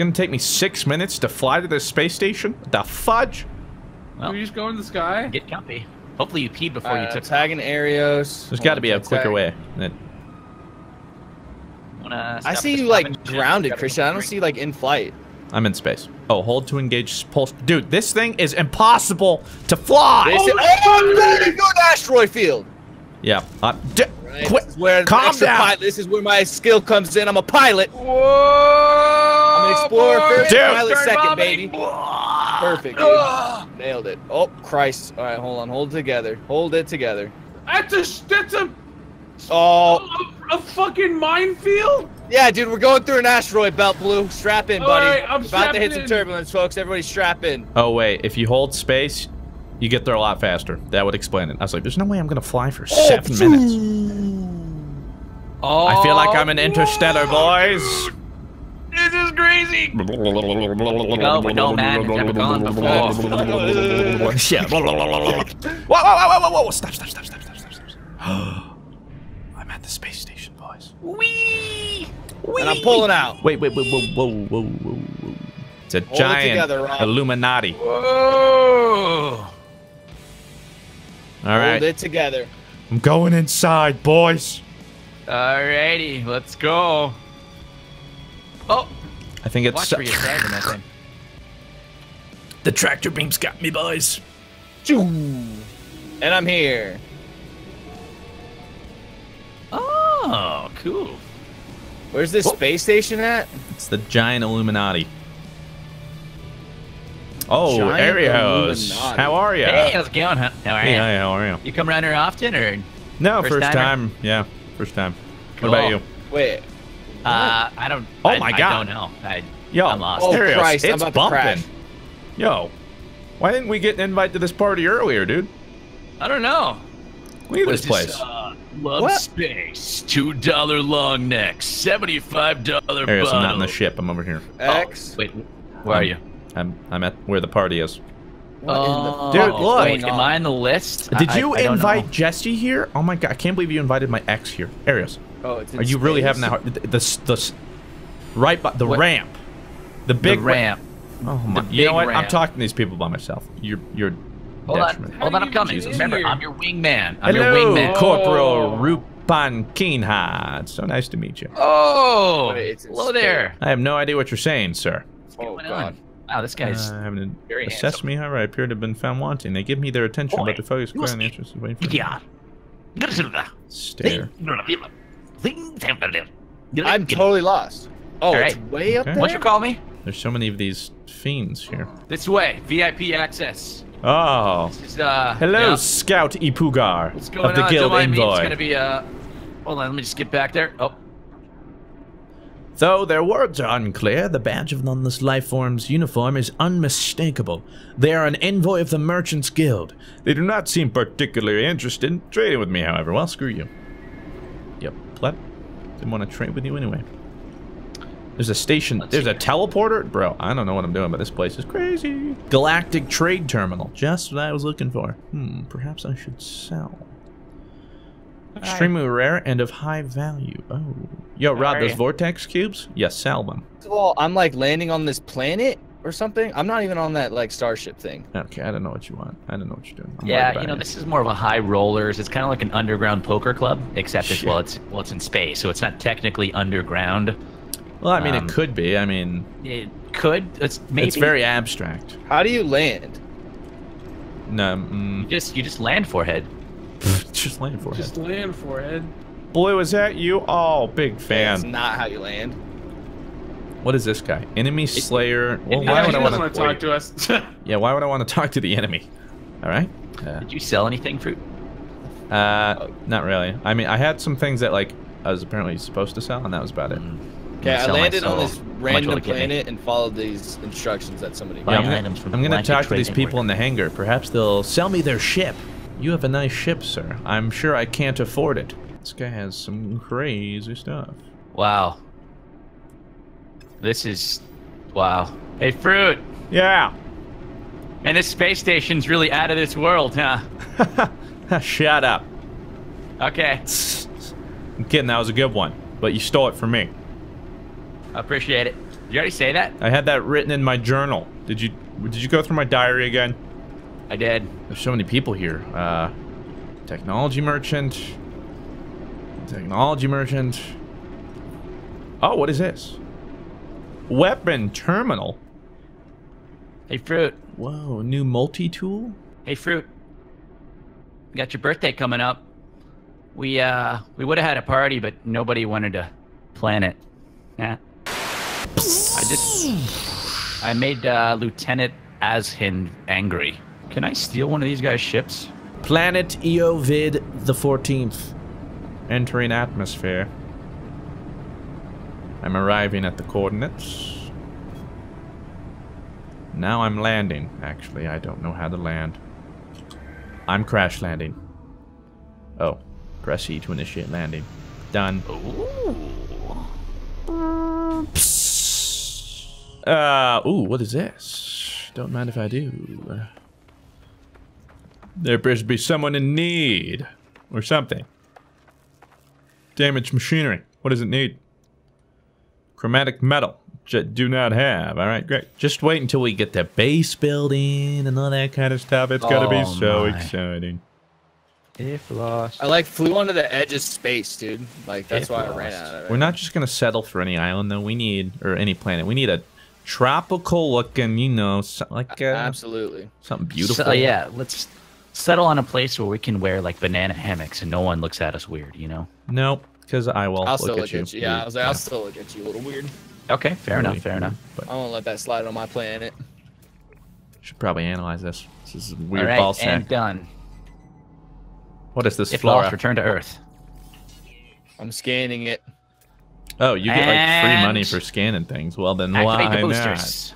gonna take me six minutes to fly to this space station? The fudge? Well, we just go in the sky? Get comfy. Hopefully you peed before Uh, you took. tagging Aaerios. There's got to be a quicker way. That- Wanna I see you like grounded, Christian. I don't see like in flight. I'm in space. Oh, hold to engage pulse. Dude, this thing is impossible to fly. This is, oh, there you go, an asteroid field. Yeah. Uh, d- Right, quit. This is where Calm down. pilot- this is where my skill comes in. I'm a pilot. Whoa! I'm an explorer boy. first, Dude. pilot second, vomiting. baby. Perfect. dude. Nailed it. Oh, Christ. All right, hold on. Hold it together. Hold it together. That's a that's a, Oh, a, a fucking minefield. yeah, dude. We're going through an asteroid belt, Blue. Strap in, buddy. right, I'm About to hit strapped some in. turbulence, folks. Everybody strap in. Oh, wait. If you hold space, you get there a lot faster. That would explain it. I was like, there's no way I'm going to fly for oh, seven minutes. Oh, I feel like I'm an oh. interstellar, boys. This is crazy. No, but no man has ever gone before. yeah. whoa, whoa, whoa, whoa, whoa, whoa. Stop, stop, stop, stop, stop, stop, stop. I'm at the space station, boys. Whee! And I'm pulling out. Wait, wait, wait, whoa, whoa, whoa, whoa, whoa. It's a it giant together, Rob. Illuminati. Whoa. All right. Hold it together. I'm going inside, boys. Alrighty, let's go. Oh, I think it's watch where you're standing, that thing. the tractor beams got me, boys. Choo. And I'm here. Oh, cool. Where's this oh. space station at? It's the giant Illuminati. Oh, Giant Aaerios. How are you? Hey, how's it going? Huh? How are you? hi, how are you? You come around here often, or? No, First first, time. Yeah, first time. Cool. What about you? Wait. Uh, I don't. Oh I, my I don't know. I, Yo, I'm lost. Oh, Aaerios, Christ, I'm it's about bumping. crash. Yo, why didn't we get an invite to this party earlier, dude? I don't know. Look at this is place. uh, love What? space. Two dollar long neck. Seventy-five dollar Aaerios, bottle. I'm not in the ship. I'm over here. X. Oh, wait, where are you? I'm I'm at where the party is. What in the Oh, Dude, look. Wait, am I on the list? Did I- you I invite know. Jesse here? Oh my god, I can't believe you invited my ex here. Aaerios, Oh, it's are you really space? having that hard? The, the, the, the right by the What? ramp, the the big ra- ramp? Oh my! You know big what? I'm talking to these people by myself. You're you're Hold on, hold on, I'm coming. Jesus. Remember, Here. I'm your wingman. I'm Hello, your wingman. Corporal Oh. Rupan Keenha. It's so nice to meet you. Oh, Wait, it's in hello space. there. I have no idea what you're saying, sir. Oh, going God. on? Wow, this guy's. Uh, having very assessed handsome. me, however, I appear to have been found wanting. They give me their attention, Boy, but the focus you clear on the interest is waiting for me. yeah. Stare. I'm totally lost. Oh, All it's right. way up Okay. there. What you call me? There's so many of these fiends here. This way, VIP access. Oh. This is, uh, Hello, yeah. Scout Ipugar What's going of the on? Guild Don't mind me. It's gonna be uh. Hold on, let me just get back there. Oh, Though their words are unclear, the badge of noneless lifeform's uniform is unmistakable. They are an envoy of the Merchants Guild. They do not seem particularly interested in trading with me, however. Well, screw you. Yep, pleb. Didn't want to trade with you anyway. There's a station. Let's there's see a teleporter? Bro, I don't know what I'm doing, but this place is crazy. Galactic Trade Terminal. Just what I was looking for. Hmm, perhaps I should sell. Extremely rare and of high value. Oh. Yo, Rod, are those ya? vortex cubes? Yes, sell them. First of all, I'm like landing on this planet or something. I'm not even on that like starship thing. Okay, I don't know what you want. I don't know what you're doing. I'm yeah. You know, it. this is more of a high rollers. It's kind of like an underground poker club, except it's well, it's well, it's in space, so it's not technically underground. Well, I mean, um, it could be. I mean, It could. It's maybe. it's very abstract. How do you land? No, You mm, just you just land forehead. Just land for it. Just it. land forehead. Blue, is that you? Oh, big fan. That's fan. not how you land. What is this guy? Enemy Slayer. Well, why would I want want to? to talk to us. Yeah, why would I want to talk to the enemy? All right. Uh, Did you sell anything, fruit? uh, not really. I mean, I had some things that like I was apparently supposed to sell, and that was about it. Mm. Okay, I landed on this How much will random it get me? planet and followed these instructions that somebody Yeah, Buying I'm gonna, I'm gonna talk to these people Network. in the hangar. Perhaps they'll sell me their ship. You have a nice ship, sir. I'm sure I can't afford it. This guy has some crazy stuff. Wow. This is wow. Hey, fruit. Yeah. And this space station's really out of this world, huh? Shut up. Okay, I'm kidding. That was a good one, but you stole it from me. I appreciate it. Did you already say that? I had that written in my journal. Did you did you go through my diary again? I did. There's so many people here. Uh, technology merchant. Technology merchant. Oh, what is this? Weapon terminal. Hey, Fruit. Whoa, new multi-tool? Hey, Fruit. You got your birthday coming up. We, uh, we would have had a party, but nobody wanted to plan it. Yeah. I did. I made, uh, Lieutenant Ashin angry. Can I steal one of these guys' ships? Planet Eovid the 14th. Entering atmosphere. I'm arriving at the coordinates. Now I'm landing. Actually, I don't know how to land. I'm crash landing. Oh. Press E to initiate landing. Done. Ooh. Uh, ooh, what is this? Don't mind if I do. There appears to be someone in need. Or something. Damaged machinery. What does it need? Chromatic metal. J do not have. Alright, great. Just wait until we get the base building and all that kind of stuff. It's gonna be Oh, so my. exciting. If lost. I like flew onto the edge of space, dude. Like that's If why I ran lost. out of it. We're not just gonna settle for any island though. We need, or any planet. We need a tropical looking, you know, like uh, Absolutely. something beautiful. So, yeah, let's settle on a place where we can wear like banana hammocks and no one looks at us weird, you know? Nope, because I will I'll look still at look you. at you. Yeah, I was like, I'll still look at you. A little weird. Okay, fair enough, fair enough. But I won't let that slide on my planet. should probably analyze this. This is a weird All right, ball sack. and done. What is this If flora? lost, return to Earth. I'm scanning it. Oh, you get like free money for scanning things. Well then, Activate why the not? boosters.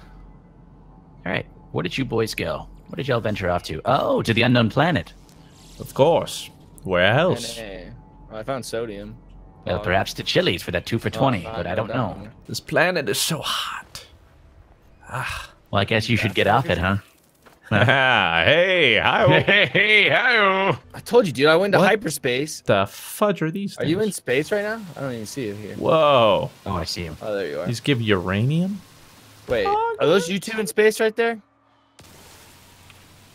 All right, where did you boys go? Where did y'all venture off to? Oh, to the unknown planet. Of course. Where else? NA. Oh, I found sodium. Well, Oh, perhaps to Chili's for that two for oh, twenty, no, but I don't no. know. This planet is so hot. Ah. Well, I guess you should get off it, huh? hey, hi. Hey, hey, hi I told you, dude. I went to What? hyperspace. the fudge are these? Are you in space right now? I don't even see you here. Whoa. Oh, I see him. Oh, there you are. These give uranium? Wait, Oh, are those you two in space right there?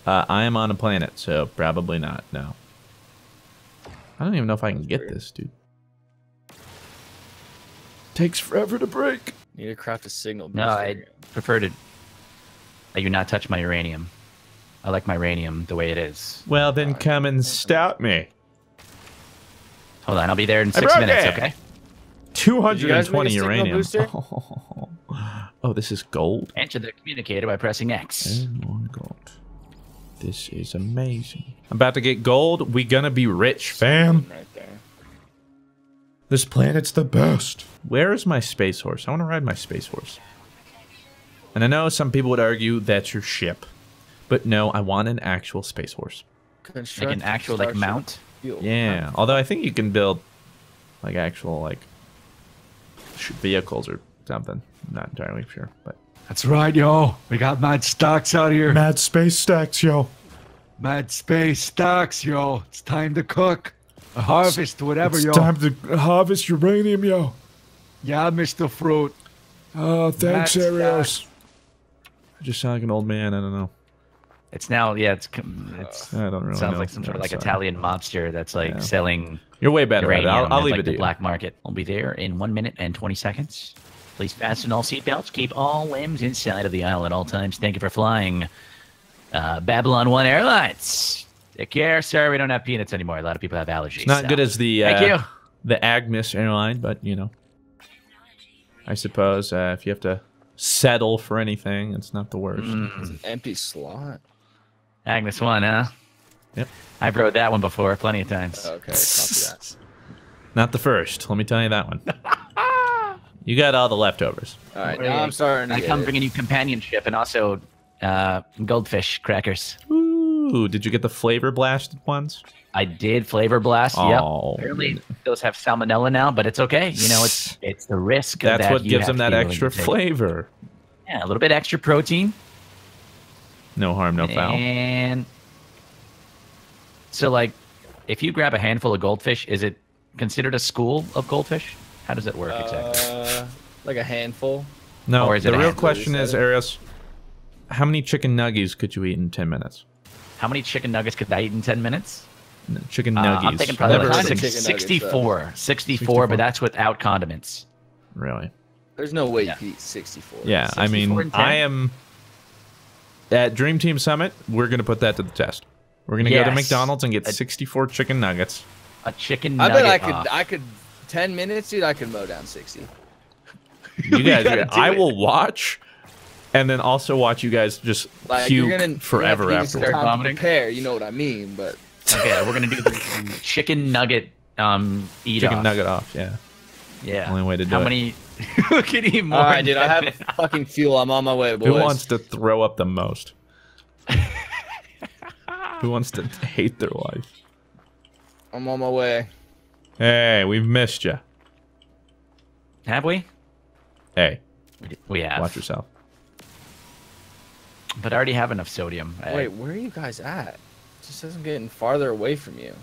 Uh, I am on a planet, so probably not. No. I don't even know if I can get weird. this, dude. Takes forever to break. Need to craft a signal. No, I prefer to that you not touch my uranium. I like my uranium the way it is. Well, then come and stop me. Hold on, I'll be there in six minutes, it. okay? Did you guys make 220 a signal uranium. booster? Oh, this is gold. Enter the communicator by pressing X. Oh my god. This is amazing. I'm about to get gold. We gonna be rich, fam. Right there. This planet's the best. Where is my space horse? I want to ride my space horse. And I know some people would argue that's your ship. But no, I want an actual space horse. Like an actual like mount. fuel. Yeah. Although I think you can build like actual like vehicles or something. I'm not entirely sure, but That's right, yo. We got mad stocks out here. mad space stacks, yo. Mad space stocks, yo. It's time to cook. A harvest, whatever, yo. It's time to harvest uranium, yo. Yeah, Mr. Fruit. Oh, thanks, Matt Aaerios. I just sound like an old man. I don't know. It's now yeah, it's com- it's I don't really sounds know. like some sort of like sorry. Italian mobster that's like Yeah. selling You're way better at it. I'll, I'll leave like, it to the you. black market. I'll be there in one minute and twenty seconds. Please fasten all seatbelts. Keep all limbs inside of the aisle at all times. Thank you for flying uh, Babylon One Airlines. Take care. Sorry, we don't have peanuts anymore. A lot of people have allergies. It's not so- good as the Thank uh, you. the Agnes airline, but you know, I suppose uh, if you have to settle for anything, it's not the worst. Mm, Empty slot. Agnes One, huh? Yep. I've rode that one before, plenty of times. Okay, copy that. Not the first. Let me tell you that one. you got all the leftovers. All right, now I'm starting I get come bringing you companionship and also uh, goldfish crackers. Ooh, did you get the flavor blasted ones? I did flavor blast. Oh. Yep. Apparently those have salmonella now, but it's okay. You know, it's it's the risk. That's that what you gives have them that be willing to extra flavor. Yeah, a little bit extra protein. No harm, no foul. And so, like, if you grab a handful of goldfish, is it considered a school of goldfish? How does it work exactly? Uh, like a handful. No, Or is the a real question is, set? Aaerios, how many chicken nuggies could you eat in 10 minutes? How many chicken nuggets could I eat in 10 minutes? N- Chicken Uh. I'm thinking probably Never like Kinda heard of six, them. chicken nuggets, 64. 64, 64. but that's without condiments. Really? There's no way Yeah. you could eat 64. Yeah, I mean, I am at Dream Team Summit. We're gonna put that to the test. We're gonna go to McDonald's and get A- 64 chicken nuggets. A chicken nugget. I nugget. bet I could. uh, I could. 10 minutes, dude. I can mow down 60. You guys, gotta are- do I it. will watch, and then also watch you guys just Like puke you're gonna forever you're gonna have to give me some after. Start vomiting? Prepare. You know what I mean? But okay, we're gonna do the chicken nugget um eat Chicken off. nugget off. Yeah. Yeah. Only way to do it. How it. many? Who can eat more? all right, dude. I than- have fucking fuel. I'm on my way, boys. Who wants to throw up the most? Who wants to hate their life? I'm on my way. Hey, we've missed you. Have we? Hey, We have. watch yourself. But I already have enough sodium. I- Wait, where are you guys at? It just isn't getting farther away from you.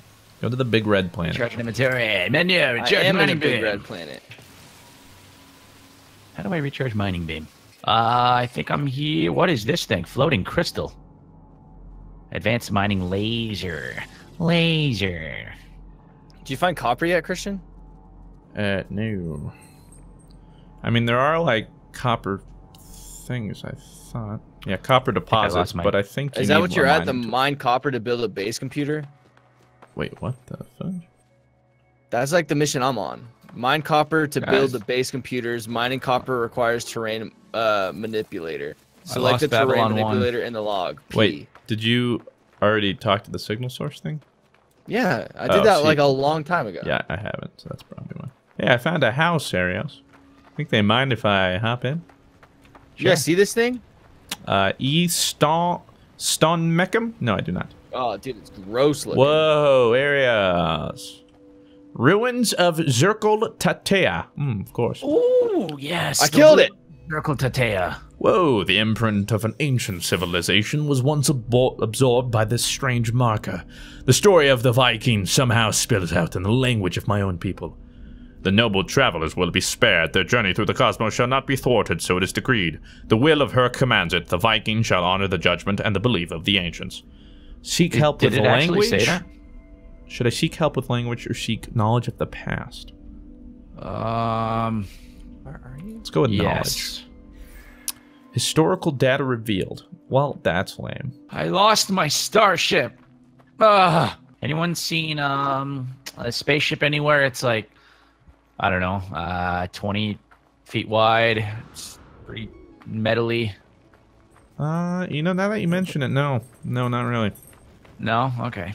Go to the big red planet. Recharge inventory. Menu. I Recharge am in a big beam. red planet. How do I recharge mining beam? Uh, I think I'm here. What is this thing? Floating crystal. Advanced mining laser. Laser. Do you find copper yet, Christian? Uh, no. I mean, there are like copper things. I thought. Yeah, copper deposits, lost my- but I think you Is that need what you're at? The to- mine copper to build a base computer? Wait, what the fuck? That's like the mission I'm on. Mine copper to Guys. build the base computers. Mining copper requires terrain uh, manipulator. Select lost the terrain Babylon one. manipulator in the log. P. Wait, did you already talk to the signal source thing? Yeah, I did Oh, that so like you- a long time ago. Yeah, I haven't, so that's probably why. Yeah, I found a house, Aaerios. Think they mind if I hop in? You guys see this thing? Uh, E Ston Ston Meckham? No, I do not. Oh, dude, it's gross looking. Whoa, Aaerios. Ruins of Zirkle Tatea. Hmm, of course. Ooh, yes. I killed it. Circle Tatea. Whoa, the imprint of an ancient civilization was once absorbed by this strange marker. The story of the Vy'keens somehow spills out in the language of my own people. The noble travelers will be spared. Their journey through the cosmos shall not be thwarted, so it is decreed. The will of her commands it. The Vy'keens shall honor the judgment and the belief of the ancients. Seek help Did with language. say that? Should I seek help with language or seek knowledge of the past? Um, Where are you? Let's go with knowledge. yes. Historical data revealed. Well, that's lame. I lost my starship. Ah. Anyone seen um a spaceship anywhere? It's like I don't know, uh 20 feet wide. It's pretty metally. Uh, you know, now that you mention it, no, no, not really. No? Okay.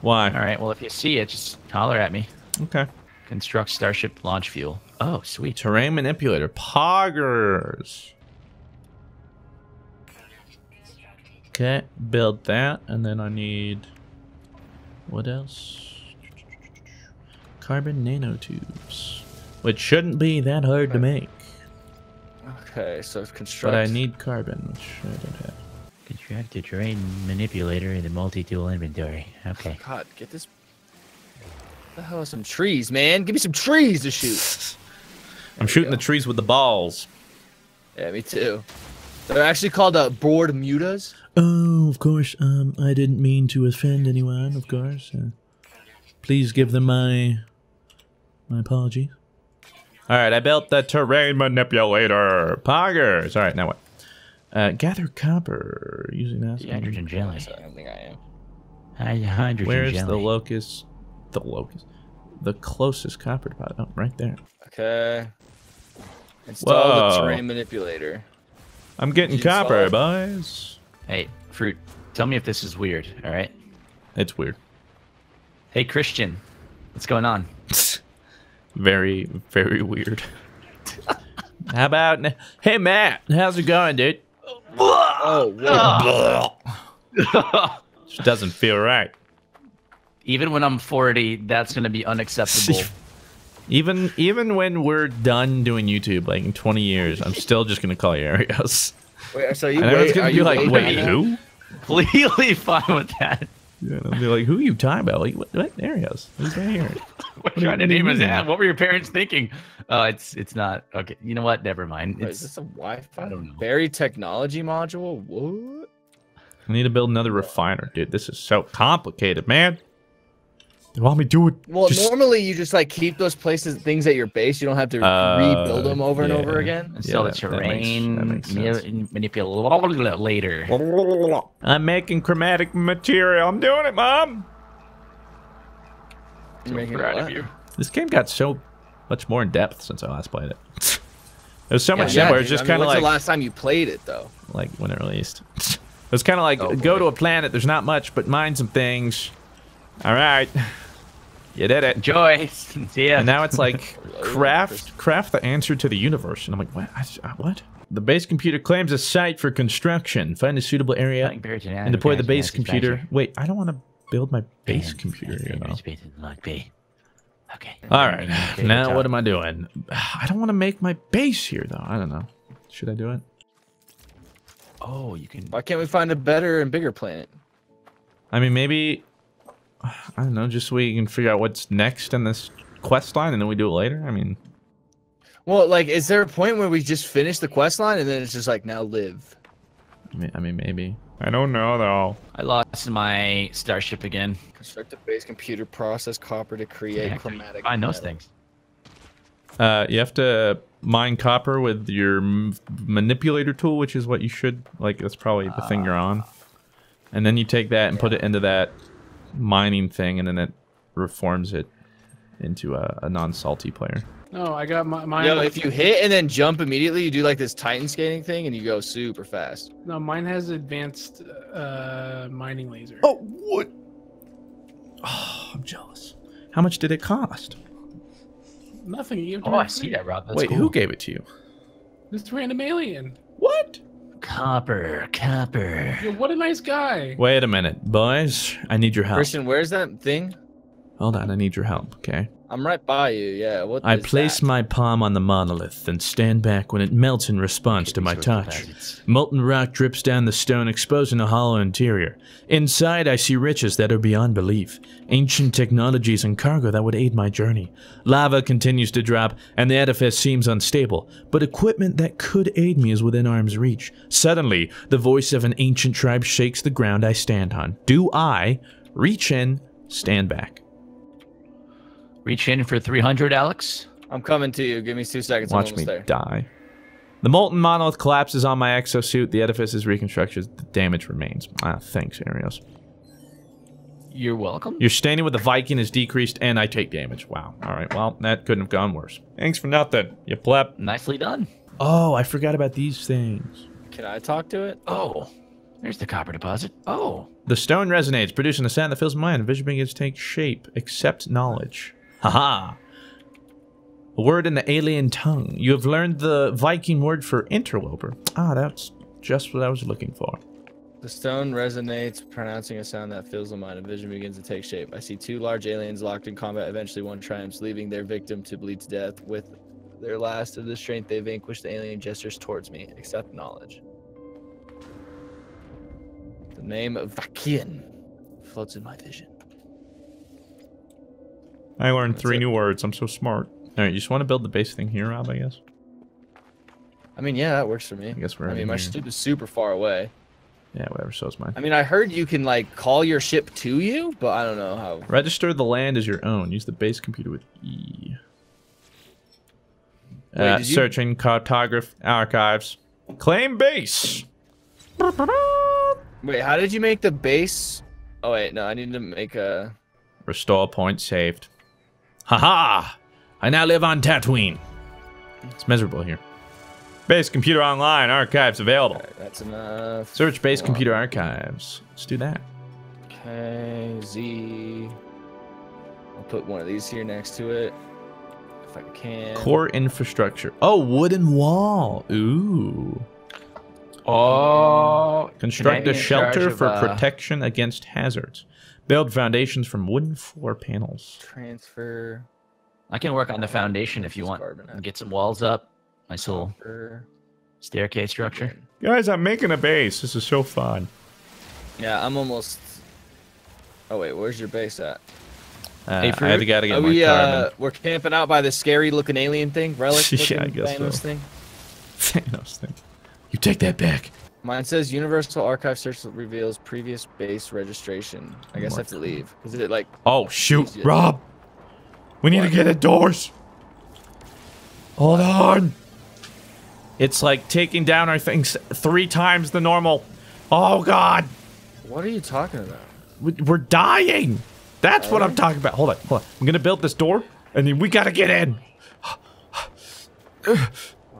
Why? All right. Well, if you see it, just holler at me. Okay. Construct starship launch fuel. Oh, sweet. Terrain manipulator, poggers. Okay, build that, and then I need what else? Carbon nanotubes, which shouldn't be that hard to make, Okay, so construct. but I need carbon, which I don't have. Contract the terrain manipulator in the multi-tool inventory. Okay. God, get this. What the hell are some trees, man? Give me some trees to shoot. I'm shooting the trees with the balls. Yeah, me too. They're actually called uh, board mutas. Oh, of course. Um, I didn't mean to offend anyone. Of course. Uh, please give them my my apologies. All right, I built the terrain manipulator. Poggers. All right, now what? Uh, gather copper using that. Hydrogen jelly. I don't think I am. Hy- Hydrogen Where's jelly. the locust? The locust. The closest copper deposit. Oh, right there. Okay. Install the Whoa. terrain manipulator. I'm getting copper, install boys. Hey, fruit. Tell me if this is weird. All right. It's weird. Hey, Christian. What's going on? very, very weird. How about, hey Matt, how's it going, dude? Oh, whoa. Just doesn't feel right. Even when I'm 40, that's gonna be unacceptable. Even even when we're done doing YouTube, like in 20 years, I'm still just gonna call you Aaerios. Wait, so you And everyone's wait, gonna are be like, wait, who? Completely fine with that. Yeah, they'll be like, who are you talking about? Like, what, what? There he is. He's right here. What do you- kind what of do name is mean? that? What were your parents thinking? Oh, it's it's not. Okay, you know what? Never mind. Wait, It's is this a Wi-Fi? I don't know. Buried technology module? What? I need to build another refiner, dude. This is so complicated, man. You want me to do it? Well, Just- normally you just like keep those places, things at your base. You don't have to Uh, rebuild them over and over again. and so Yeah, the that- that makes- terrain that makes sense. manipulator. I'm making chromatic material. I'm doing it, mom. You're making proud what? of you. This game got so much more in depth since I last played it. It was so Yeah, much yeah, simpler. It's dude. just I mean, kind of like the last time you played it though? like when it released. It was kind of like Oh, go to a planet. There's not much, but mine some things. All right, you did it. Enjoy. See ya. And now it's like craft craft the answer to the universe. And I'm like, what? I- uh, what? The base computer claims a site for construction. Find a suitable area Nothing compared to that. and deploy the base computer. Wait, I don't want to build my base computer that's here very though. space in like B. Okay. All right, now what am I doing? I don't want to make my base here though. I don't know. Should I do it? Oh, you can. Why can't we find a better and bigger planet? I mean, maybe I don't know, just so we can figure out what's next in this quest line, and then we do it later. I mean, Well, like, is there a point where we just finish the quest line and then it's just like now live? I mean, I mean maybe. I don't know though. I lost my starship again. Construct a base computer, process copper to create Yeah, chromatic. Find those things. Uh, you have to mine copper with your m- manipulator tool, which is what you should like. That's probably the thing you're on. And then you take that and put it into that mining thing, and then it reforms it into a, a non-salty player. No, I got my mine. Yo, if you hit and then jump immediately, you do like this Titan skating thing and you go super fast. no, mine has advanced uh, mining laser. Oh, what? Oh, I'm jealous. How much did it cost? Nothing. You give it to Oh, I see that, Rob. That's Wait, cool. who gave it to you? This random alien. What? Copper, copper. Yo, what a nice guy. Wait a minute, boys. I need your help. Christian, where's that thing? Hold on, I need your help, okay? I'm right by you. Yeah. What? I place that? my palm on the monolith and stand back when it melts in response to my touch. Molten rock drips down the stone, exposing a hollow interior. Inside, I see riches that are beyond belief, ancient technologies and cargo that would aid my journey. Lava continues to drop, and the edifice seems unstable, but equipment that could aid me is within arm's reach. Suddenly, the voice of an ancient tribe shakes the ground I stand on. Do I reach in, stand back? Reach in for 300, Alex. I'm coming to you. Give me two seconds. Watch me there. die. The molten monolith collapses on my exosuit. The edifice is reconstructed. The damage remains. Ah, thanks, Aaerios. You're welcome. Your standing with the Vy'keen is decreased, and I take damage. Wow. All right. Well, that couldn't have gone worse. Thanks for nothing, you pleb. Nicely done. Oh, I forgot about these things. Can I talk to it? Oh, there's the copper deposit. Oh, The stone resonates, producing a sound that fills my mind. Vision begins to take shape. Accept knowledge. Haha. A word in the alien tongue. You have learned the Vy'keen word for interloper. Ah, that's just what I was looking for. The stone resonates, pronouncing a sound that fills the mind. A vision begins to take shape. I see two large aliens locked in combat. Eventually, one triumphs, leaving their victim to bleed to death. With their last of the strength they vanquish, the alien gestures towards me. Accept knowledge. The name of Vakian floats in my vision. I learned That's three it. new words. I'm so smart. All right, you just want to build the base thing here, Rob, I guess? I mean, yeah, that works for me. I guess we're I mean, my ship is super far away. Yeah, whatever, so is mine. I mean, I heard you can like call your ship to you, but I don't know how. Register the land as your own. Use the base computer with E. Wait, uh, you- Searching cartograph archives. Claim base. Wait, how did you make the base? Oh wait, no, I need to make a. Restore point saved. Haha! I now live on Tatooine. It's miserable here. Base computer online. Archives available. Alright, that's enough. Search base computer archives. Let's do that. Okay, Z. I'll put one of these here next to it, if I can. Core infrastructure. Oh, wooden wall. Ooh. oh. Construct a I a be shelter of, for uh, protection against hazards. Build foundations from wooden floor panels. Transfer. I can work on the foundation if you want. Get some walls up. Nice little copper. staircase structure. Guys, I'm making a base. This is so fun. Yeah, I'm almost. Oh wait, where's your base at? Uh, Hey, I gotta get Are more we, uh, We're camping out by the scary looking alien thing, relic Yeah, I guess Thanos so. thing. Thanos thing. You take that back. Mine says Universal Archive search reveals previous base registration. I guess I have to leave. Is it like Oh shoot, Shit. Rob! We need to What? get indoors. Hold on. It's like taking down our things three times the normal. Oh God, what are you talking about? We- we're dying. That's what I'm talking about. Hold on, hold on. I'm gonna build this door, and then we gotta get in. Why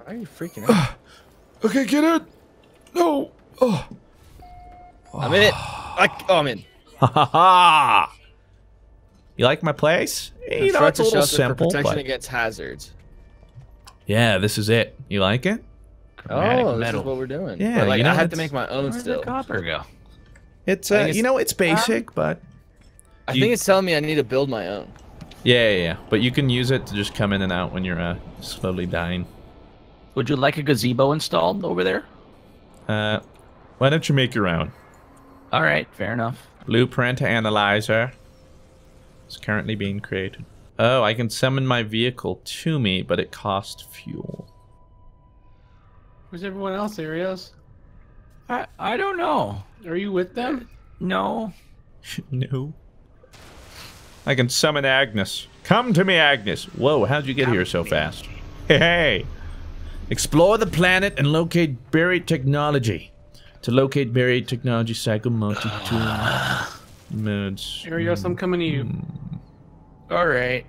are you freaking out? Okay, get in. No. Oh. I'm in it. I, oh, I'm in. Ha ha ha! You like my place? You know, it's a little shelter for simple, protection but against hazards. yeah, this is it. You like it? Chromatic oh, this metal. is what we're doing. Yeah, but, like you know, I have to make my own Where'd the still. copper go? It's uh, think you know, it's basic, but I you- think it's telling me I need to build my own. yeah, yeah, yeah. But you can use it to just come in and out when you're uh, slowly dying. Would you like a gazebo installed over there? Uh, why don't you make your own? All right, fair enough. Blueprint analyzer is currently being created. Oh, I can summon my vehicle to me, but it costs fuel. Where's everyone else, Aaerios? I I don't know. Are you with them? No. no. I can summon Agnes. Come to me, Agnes. Whoa, how'd you get here so fast? Hey, hey. Explore the planet and locate buried technology. To locate buried technology, cycle multi-tool modes. Aaerios, I'm coming to you. All right.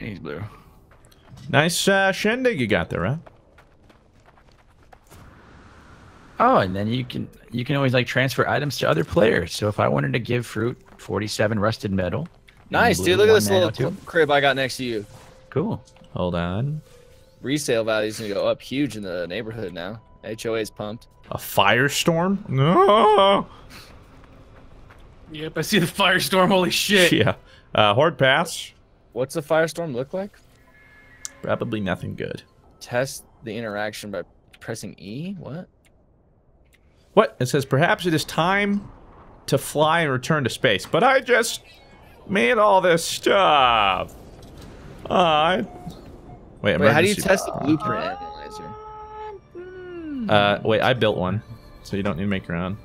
He's blue. Nice uh, shindig you got there, huh? Oh, and then you can you can always like transfer items to other players. So if I wanted to give fruit 47 rusted metal. Nice, dude. Look at this little nano too. cl- crib I got next to you. Cool. Hold on. Resale value's gonna go up huge in the neighborhood now. HOA's pumped. A firestorm? No. Yep, I see the firestorm. Holy shit. Yeah. Uh, horde pass. What's a firestorm look like? Probably nothing good. Test the interaction by pressing E. What? What? It says perhaps it is time to fly and return to space. But I just made all this stuff. Uh, I... Wait, Wait, how do you test the blueprint analyzer? Uh, wait, I built one, so you don't need to make your own.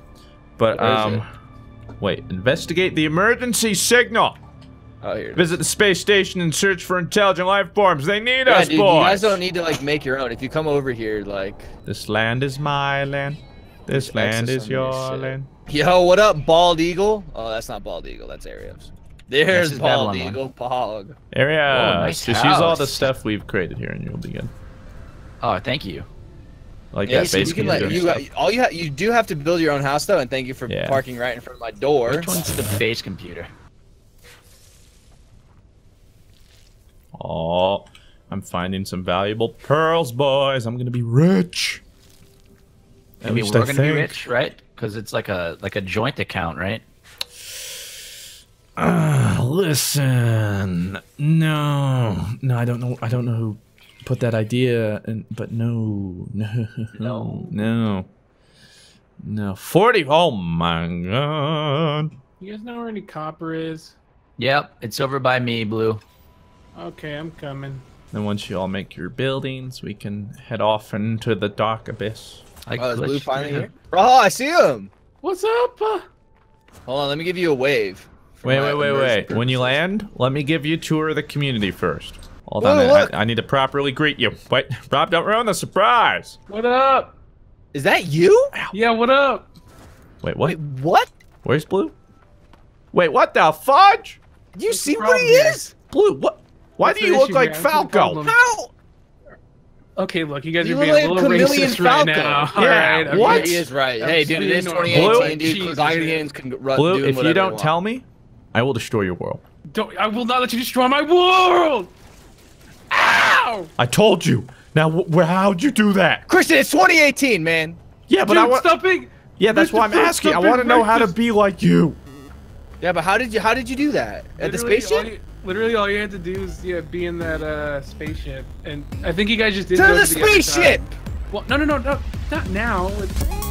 But Where is um, wait, investigate the emergency signal. Oh, here. Visit the space station and search for intelligent life forms. They need Yeah, us, dude, boys. you guys don't need to like make your own. If you come over here, like, This land is my land. This land is your land. yo, what up, bald eagle? Oh, that's not bald eagle. That's Aaerios. There's oh, is bald Babylon one. eagle, pog. Area. Oh, nice just use all the stuff we've created here, and you'll be good. Oh, thank you. Like Yeah, that so you base can computer like you stuff. got, all you ha- you do have to build your own house though, and thank you for Yeah. parking right in front of my door. Which one's the base computer? Oh, I'm finding some valuable pearls, boys. I'm gonna be rich. I mean, we're I gonna be rich, right? Because it's like a like a joint account, right? Ah, listen, no, no, I don't know. I don't know who put that idea. In, but no, no, no, no, no. Forty. Oh my god. You guys know where any copper is? Yep, it's over by me, blue. Okay, I'm coming. Then once you all make your buildings, we can head off into the dark abyss. I Oh, is Blue finally here? Oh, I see him. What's up? Uh, Hold on, let me give you a wave. For Wait, my wait, wait, immersion wait. When you land, let me give you a tour of the community first. Hold Whoa, on, look. I, I need to properly greet you. Wait, Rob, don't ruin the surprise. what up? Is that you? Yeah, what up? Wait, what? Wait, what? Where's Blue? Wait, what the fudge? Do you What's see the what he problem here? is? Blue, what? Why What's do the you look issue like here? What's the Falco? problem? How? Okay, look, you guys You are being like a a little chameleon racist right Falco. now. Yeah, Alright, okay. what? He is right. Hey, dude, it is 2018, normal. dude. Jesus, Guardians can run, Blue, if you don't tell me, I will destroy your world. Don't, I will not let you destroy my world! Ow! I told you. Now, wh- wh- how'd you do that? Christian, it's 2018, man. Yeah, but Dude, I want. stop being... Yeah, that's why I'm asking. I want to know how to be like you. Yeah, but how did you how did you do that at the Literally, all spaceship? you- Literally, all you had to do is yeah, be in that uh, spaceship, and I think you guys just did To go the to the spaceship. Well, no, no, no, no, not now. It's-